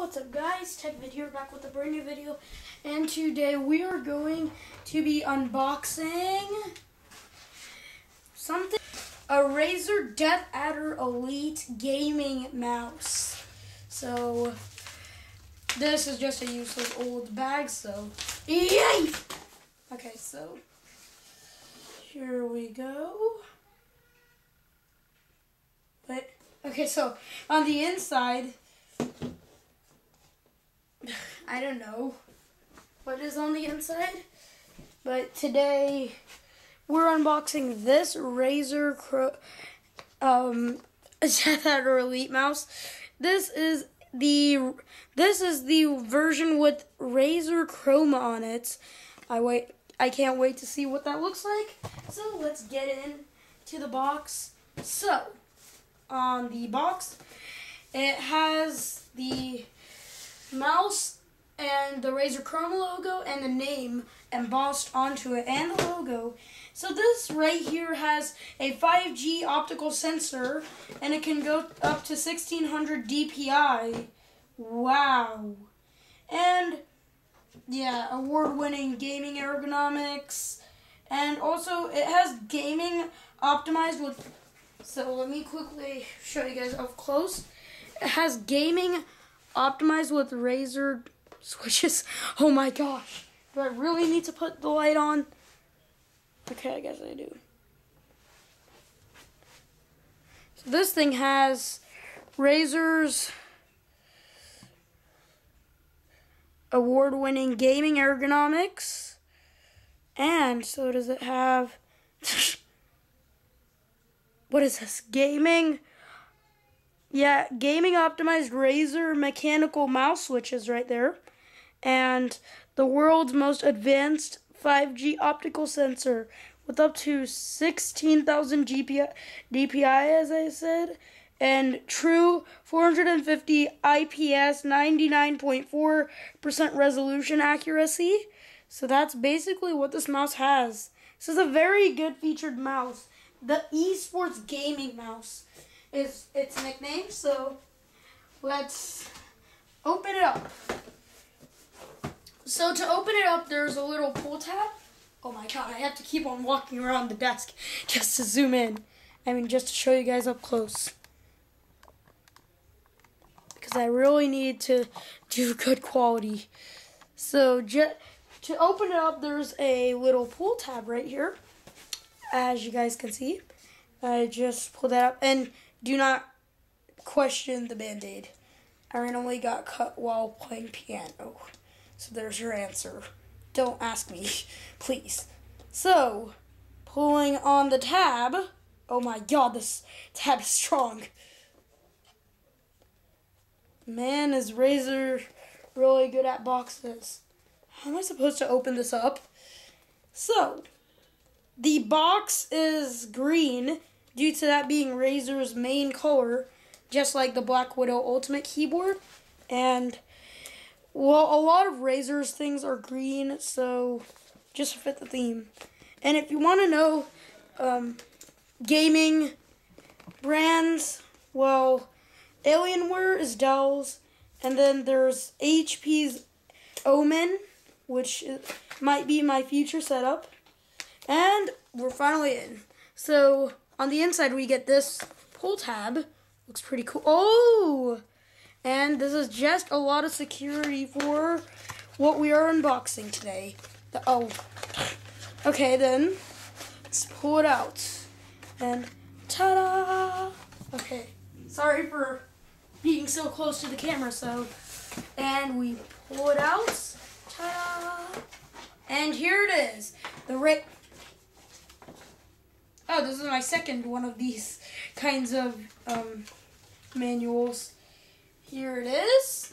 what's up guys? TechVid here back with a brand new video and today we are going to be unboxing something a Razer Death Adder Elite gaming mouse. So this is just a useless old bag so yay! Okay so here we go. But okay so on the inside I don't know what is on the inside. But today we're unboxing this Razer Cro um Zephyr Elite mouse. This is the this is the version with Razer Chroma on it. I wait I can't wait to see what that looks like. So let's get in to the box. So on the box it has the mouse and the Razer Chroma logo and the name embossed onto it and the logo. So this right here has a 5G optical sensor and it can go up to 1600 DPI. Wow. And yeah, award-winning gaming ergonomics and also it has gaming optimized with so let me quickly show you guys up close. It has gaming optimized with Razer switches. Oh my gosh. Do I really need to put the light on? Okay, I guess I do. So this thing has Razer's award-winning gaming ergonomics. And so does it have what is this? Gaming yeah, gaming optimized Razer mechanical mouse switches right there. And the world's most advanced 5G optical sensor with up to 16,000 DPI, DPI, as I said, and true 450 IPS 99.4% resolution accuracy. So that's basically what this mouse has. This is a very good featured mouse. The esports gaming mouse is its nickname. So let's open it up. So to open it up, there's a little pull tab. Oh my god, I have to keep on walking around the desk just to zoom in. I mean, just to show you guys up close. Because I really need to do good quality. So to open it up, there's a little pull tab right here. As you guys can see. I just pull that up. And do not question the band aid. I randomly got cut while playing piano. So there's your answer. Don't ask me, please. So, pulling on the tab. Oh my god, this tab is strong. Man, is Razer really good at boxes. How am I supposed to open this up? So, the box is green due to that being Razer's main color, just like the Black Widow Ultimate keyboard. And, well, a lot of Razer's things are green, so just to fit the theme. And if you want to know um, gaming brands, well, Alienware is Dell's, and then there's HP's Omen, which might be my future setup. And we're finally in. So, on the inside, we get this pull tab. Looks pretty cool. Oh! And this is just a lot of security for what we are unboxing today. The, oh. Okay, then. Let's pull it out. And ta-da! Okay. Sorry for being so close to the camera, so. And we pull it out. Ta-da! And here it is. The right Oh, this is my second one of these kinds of um, manuals. Here it is.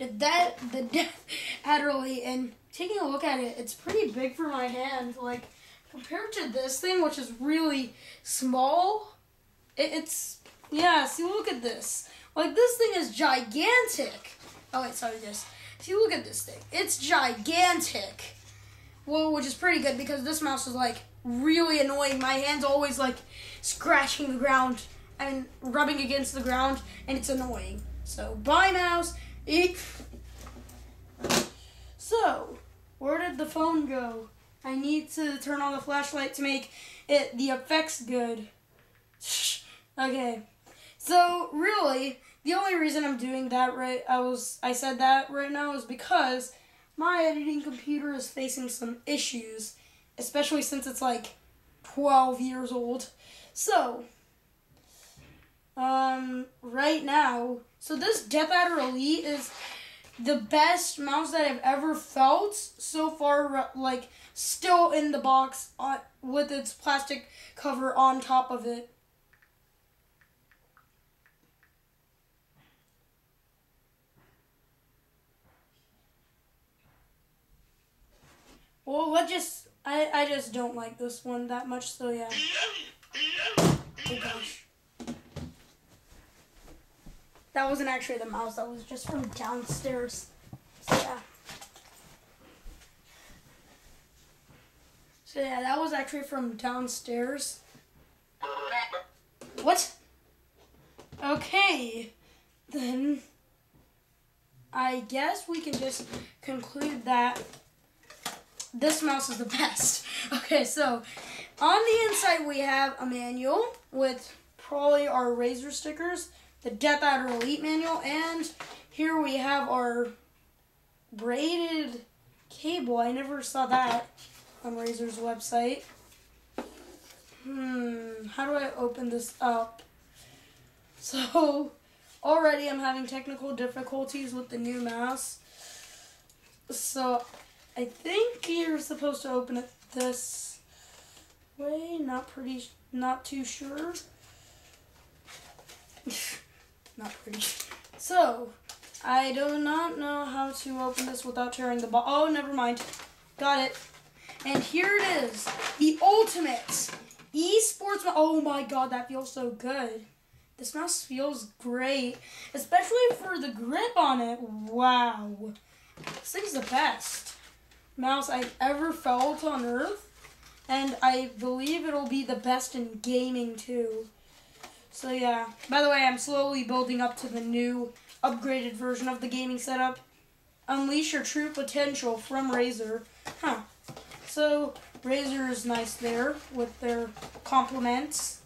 That the Death Adderley, and taking a look at it, it's pretty big for my hand. Like compared to this thing, which is really small, it, it's yeah. See, look at this. Like this thing is gigantic. Oh wait, sorry, this. See, look at this thing. It's gigantic. Well, which is pretty good because this mouse is like really annoying. My hand's always like scratching the ground and rubbing against the ground, and it's annoying. So bye mouse. Eek. So, where did the phone go? I need to turn on the flashlight to make it the effects good. okay. So, really, the only reason I'm doing that right I was I said that right now is because my editing computer is facing some issues, especially since it's like 12 years old. So, um, right now, so this Death Adder Elite is the best mouse that I've ever felt so far. Like, still in the box on, with its plastic cover on top of it. Well, let just I I just don't like this one that much. So yeah. Oh gosh. That wasn't actually the mouse. That was just from downstairs. So yeah. So yeah, that was actually from downstairs. What? Okay. Then I guess we can just conclude that this mouse is the best. Okay, so on the inside we have a manual with probably our Razer stickers, the Death Adder Elite manual, and here we have our braided cable. I never saw that on Razer's website. Hmm, how do I open this up? So, already I'm having technical difficulties with the new mouse. So, I think you're supposed to open it this way. Not pretty, not too sure. Not pretty. So, I do not know how to open this without tearing the box. Oh, never mind. Got it. And here it is. The ultimate esports. Oh my god, that feels so good. This mouse feels great. Especially for the grip on it. Wow. This thing's the best mouse I've ever felt on Earth. And I believe it'll be the best in gaming too. So yeah. By the way, I'm slowly building up to the new upgraded version of the gaming setup. Unleash your true potential from Razer. Huh. So Razer is nice there with their compliments.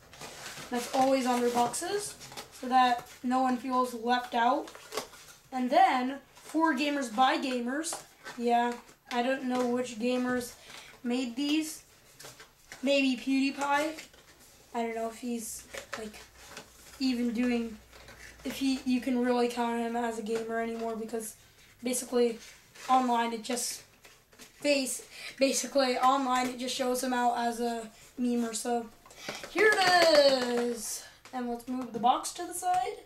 That's always on their boxes so that no one feels left out. And then, for gamers by gamers, yeah, I don't know which gamers made these. Maybe PewDiePie. I don't know if he's like even doing if he you can really count him as a gamer anymore because basically online it just face basically online it just shows him out as a memer. So here it is. And let's move the box to the side.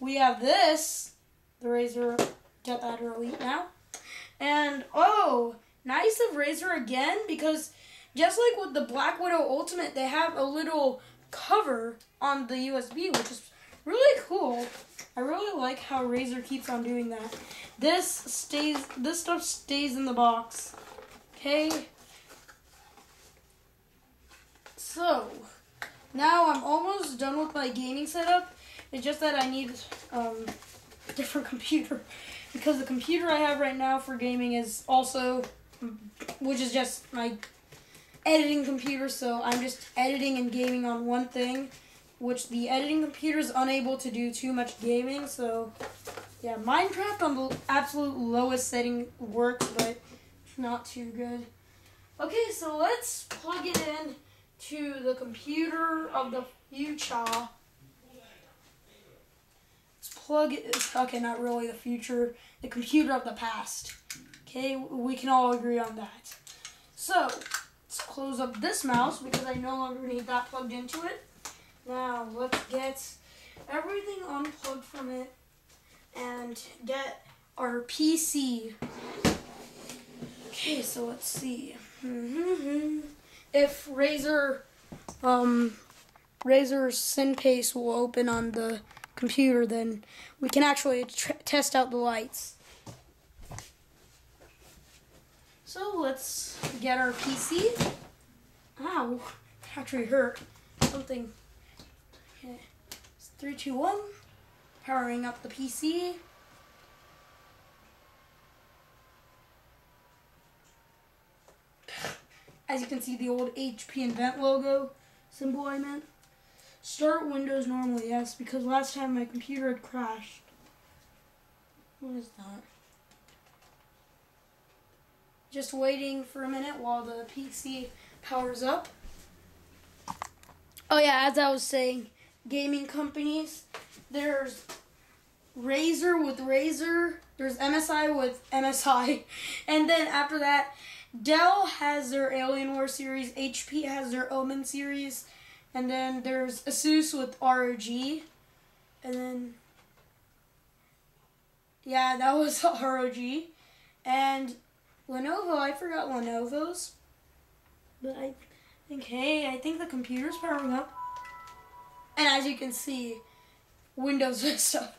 We have this the Razer Death Adder Elite now. And oh, nice of Razer again because just like with the Black Widow Ultimate, they have a little cover on the USB, which is really cool. I really like how Razer keeps on doing that. This stays, this stuff stays in the box. Okay. So, now I'm almost done with my gaming setup. It's just that I need um, a different computer because the computer I have right now for gaming is also, which is just my editing computer. So I'm just editing and gaming on one thing, which the editing computer is unable to do too much gaming. So yeah, Minecraft on the absolute lowest setting works, but it's not too good. Okay, so let's plug it in to the computer of the future Let's plug it. Okay, not really the future. The computer of the past. Okay, we can all agree on that. So, let's close up this mouse because I no longer need that plugged into it. Now, let's get everything unplugged from it and get our PC. Okay, so let's see. If Razer, um, Razer Synapse will open on the computer, then we can actually test out the lights. So let's get our PC. Ow, actually hurt. Something. Okay. It's three, two, one. powering up the PC. As you can see, the old HP Invent logo symbol I meant. Start Windows normally, yes, because last time my computer had crashed. What is that? Just waiting for a minute while the PC powers up. Oh yeah, as I was saying, gaming companies, there's Razer with Razer, there's MSI with MSI, and then after that, Dell has their Alienware series, HP has their Omen series, and then there's Asus with ROG, and then yeah, that was ROG, and Lenovo. I forgot Lenovo's, but I think hey, I think the computer's powering up, and as you can see, Windows Vista.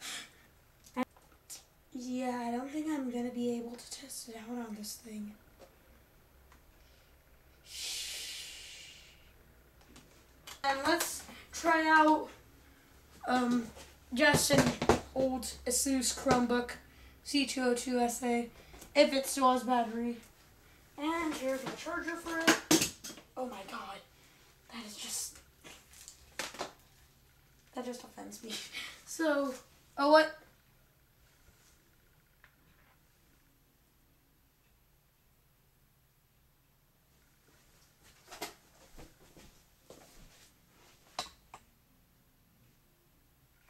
Yeah, I don't think I'm gonna be able to test it out on this thing. And let's try out um, just an old Asus Chromebook C202SA if it still has battery. And here's my charger for it. Oh my god. That is just that just offends me. So oh what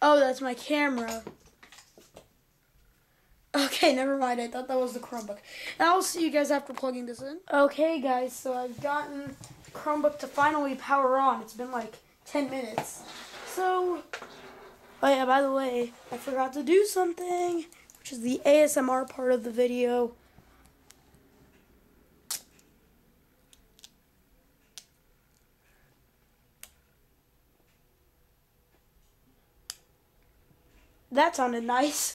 Oh, that's my camera. Okay, never mind. I thought that was the Chromebook. And I'll see you guys after plugging this in. Okay, guys, so I've gotten the Chromebook to finally power on. It's been like 10 minutes. So, oh yeah, by the way, I forgot to do something, which is the ASMR part of the video. That sounded nice.